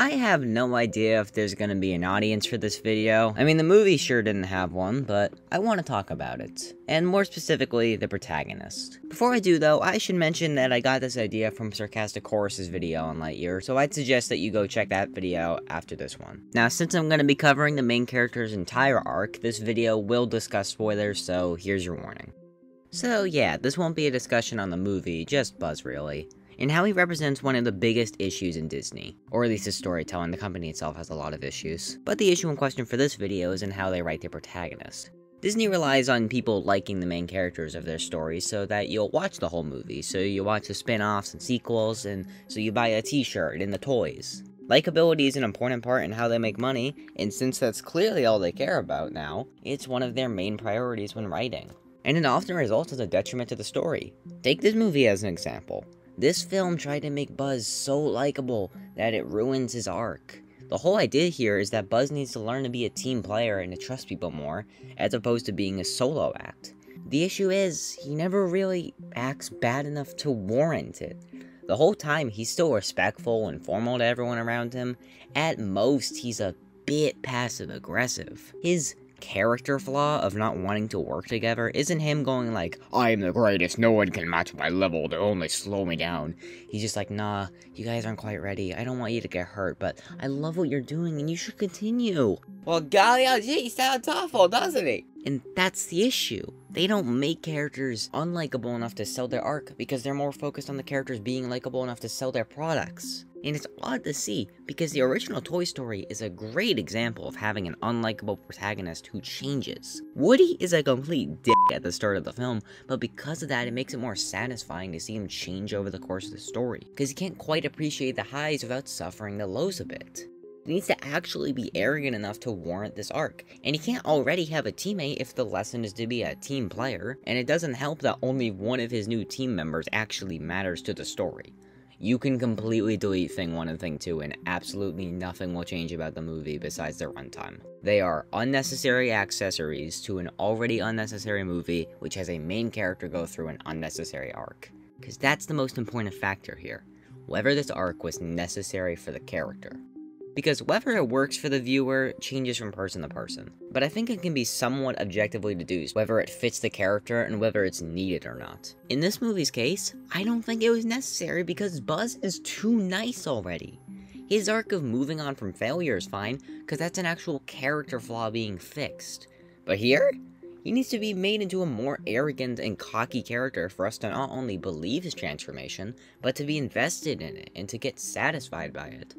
I have no idea if there's gonna be an audience for this video. I mean, the movie sure didn't have one, but I want to talk about it. And more specifically, the protagonist. Before I do though, I should mention that I got this idea from Sarcastic Chorus's video on Lightyear, so I'd suggest that you go check that video after this one. Now, since I'm gonna be covering the main character's entire arc, this video will discuss spoilers, so here's your warning. So yeah, this won't be a discussion on the movie, just Buzz really and how he represents one of the biggest issues in Disney. Or at least his storytelling, the company itself has a lot of issues. But the issue in question for this video is in how they write their protagonist. Disney relies on people liking the main characters of their stories so that you'll watch the whole movie, so you watch the spin-offs and sequels, and so you buy a t-shirt and the toys. Likeability is an important part in how they make money, and since that's clearly all they care about now, it's one of their main priorities when writing. And it often results as a detriment to the story. Take this movie as an example. This film tried to make Buzz so likable that it ruins his arc. The whole idea here is that Buzz needs to learn to be a team player and to trust people more, as opposed to being a solo act. The issue is, he never really acts bad enough to warrant it. The whole time, he's still respectful and formal to everyone around him. At most, he's a bit passive aggressive. His character flaw of not wanting to work together isn't him going like, I am the greatest, no one can match my level, they'll only slow me down. He's just like, nah, you guys aren't quite ready, I don't want you to get hurt, but I love what you're doing and you should continue. Well, golly, oh gee, sounds awful, doesn't he? And that's the issue. They don't make characters unlikable enough to sell their arc because they're more focused on the characters being likable enough to sell their products. And it's odd to see, because the original Toy Story is a great example of having an unlikable protagonist who changes. Woody is a complete dick at the start of the film, but because of that, it makes it more satisfying to see him change over the course of the story, because he can't quite appreciate the highs without suffering the lows a bit. Needs to actually be arrogant enough to warrant this arc, and he can't already have a teammate if the lesson is to be a team player, and it doesn't help that only one of his new team members actually matters to the story you can completely delete Thing 1 and Thing 2 and absolutely nothing will change about the movie besides their runtime. They are unnecessary accessories to an already unnecessary movie which has a main character go through an unnecessary arc. Because that's the most important factor here. Whether this arc was necessary for the character because whether it works for the viewer changes from person to person. But I think it can be somewhat objectively deduced whether it fits the character and whether it's needed or not. In this movie's case, I don't think it was necessary because Buzz is too nice already. His arc of moving on from failure is fine, because that's an actual character flaw being fixed. But here, he needs to be made into a more arrogant and cocky character for us to not only believe his transformation, but to be invested in it and to get satisfied by it.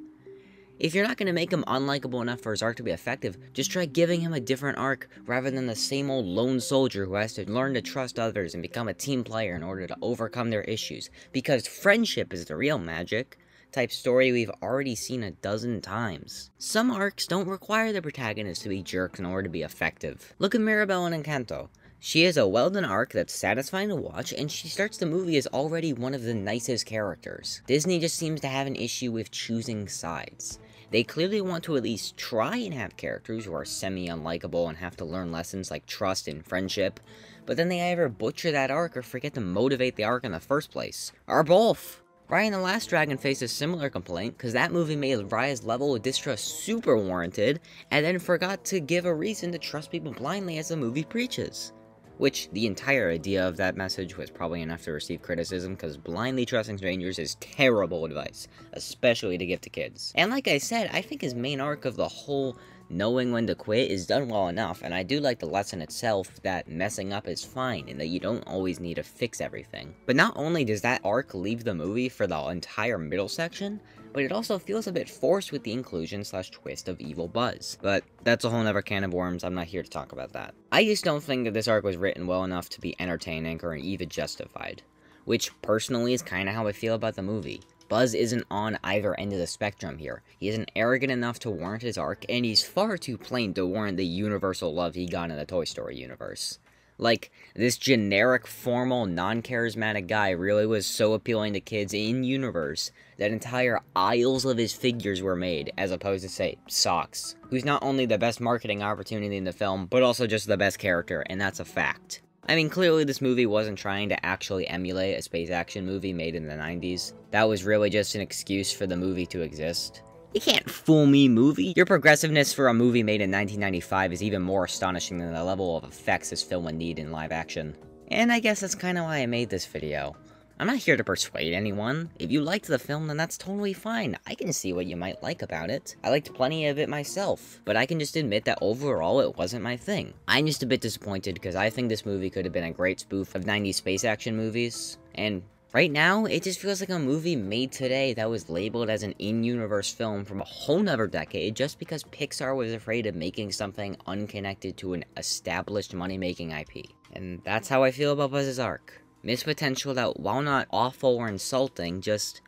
If you're not going to make him unlikable enough for his arc to be effective, just try giving him a different arc rather than the same old lone soldier who has to learn to trust others and become a team player in order to overcome their issues. Because friendship is the real magic type story we've already seen a dozen times. Some arcs don't require the protagonist to be jerks in order to be effective. Look at Mirabel in Encanto. She has a well done arc that's satisfying to watch, and she starts the movie as already one of the nicest characters. Disney just seems to have an issue with choosing sides. They clearly want to at least try and have characters who are semi-unlikable and have to learn lessons like trust and friendship, but then they either butcher that arc or forget to motivate the arc in the first place. Or both! Raya and the Last Dragon faced a similar complaint, because that movie made Raya's level of distrust super warranted, and then forgot to give a reason to trust people blindly as the movie preaches which the entire idea of that message was probably enough to receive criticism because blindly trusting strangers is terrible advice, especially to give to kids. And like I said, I think his main arc of the whole knowing when to quit is done well enough, and I do like the lesson itself that messing up is fine and that you don't always need to fix everything. But not only does that arc leave the movie for the entire middle section, but it also feels a bit forced with the inclusion slash twist of Evil Buzz. But that's a whole nother can of worms, I'm not here to talk about that. I just don't think that this arc was written well enough to be entertaining or even justified. Which, personally, is kinda how I feel about the movie. Buzz isn't on either end of the spectrum here. He isn't arrogant enough to warrant his arc, and he's far too plain to warrant the universal love he got in the Toy Story universe. Like, this generic, formal, non-charismatic guy really was so appealing to kids in universe that entire aisles of his figures were made, as opposed to, say, Sox, who's not only the best marketing opportunity in the film, but also just the best character, and that's a fact. I mean, clearly this movie wasn't trying to actually emulate a space action movie made in the 90s. That was really just an excuse for the movie to exist. You can't fool me, movie. Your progressiveness for a movie made in 1995 is even more astonishing than the level of effects this film would need in live action. And I guess that's kinda why I made this video. I'm not here to persuade anyone. If you liked the film, then that's totally fine. I can see what you might like about it. I liked plenty of it myself, but I can just admit that overall it wasn't my thing. I'm just a bit disappointed because I think this movie could have been a great spoof of 90s space action movies, and Right now, it just feels like a movie made today that was labeled as an in-universe film from a whole nother decade just because Pixar was afraid of making something unconnected to an established money-making IP. And that's how I feel about Buzz's arc. Missed potential that, while not awful or insulting, just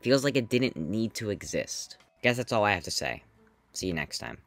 feels like it didn't need to exist. Guess that's all I have to say. See you next time.